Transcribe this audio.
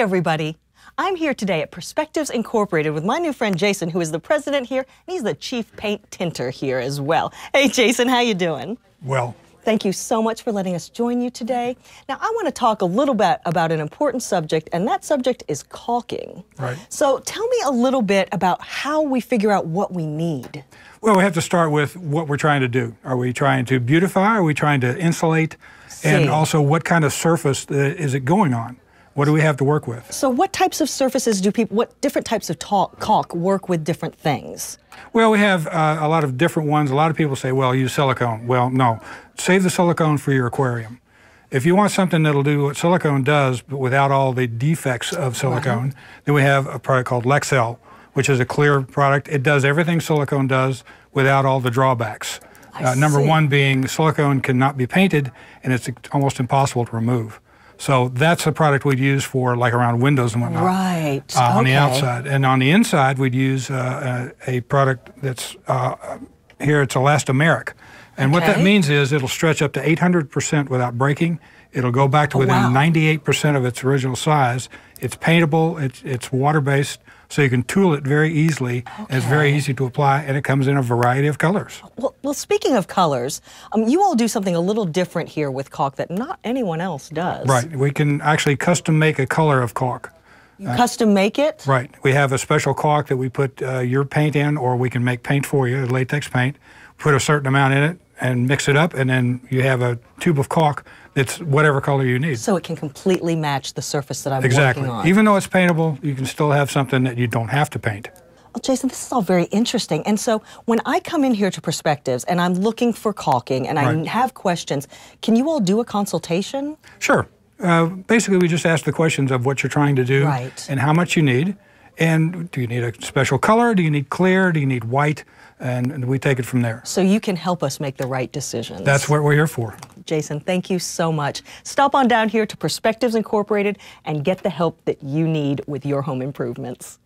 Everybody. I'm here today at Perspectives Incorporated with my new friend Jason, who is the president here, and he's the chief paint tinter here as well. Hey, Jason, how you doing? Well, Thank you so much for letting us join you today. Now, I want to talk a little bit about an important subject, and that subject is caulking. Right. So, tell me a little bit about how we figure out what we need. well, we have to start with what we're trying to do. Are we trying to beautify? Are we trying to insulate? And also, what kind of surface is it going on? What do we have to work with? So, what types of surfaces do people, what different types of talk, caulk work with different things? Well, we have uh, a lot of different ones. A lot of people say, well, use silicone. Well, no. Save the silicone for your aquarium. If you want something that'll do what silicone does, but without all the defects of silicone, then we have a product called Lexel, which is a clear product. It does everything silicone does without all the drawbacks. Uh, number see. one being silicone cannot be painted, and it's almost impossible to remove. So that's a product we'd use for like around windows and whatnot Right. uh, on the outside. And on the inside, we'd use uh, a, a product that's uh, here, it's elastomeric. And what that means is it'll stretch up to 800% without breaking. It'll go back to Oh, within wow. 98% of its original size. It's paintable, it's, it's water based, so you can tool it very easily. And it's very easy to apply, and it comes in a variety of colors. Well, well, speaking of colors, um, you all do something a little different here with caulk that not anyone else does. Right. We can actually custom make a color of caulk. You custom make it? Right. We have a special caulk that we put uh, your paint in, or we can make paint for you, latex paint. Put a certain amount in it and mix it up, and then you have a tube of caulk that's whatever color you need. So it can completely match the surface that I'm exactly. working on. Even though it's paintable, you can still have something that you don't have to paint. Well, Jason, this is all very interesting. And so when I come in here to Perspectives and I'm looking for caulking and I have questions, can you all do a consultation? Sure. Uh, basically, we just ask the questions of what you're trying to do Right. and how much you need. And do you need a special color? Do you need clear? Do you need white? And, and we take it from there. So you can help us make the right decisions. That's what we're here for. Jason, thank you so much. Stop on down here to Perspectives Incorporated and get the help that you need with your home improvements.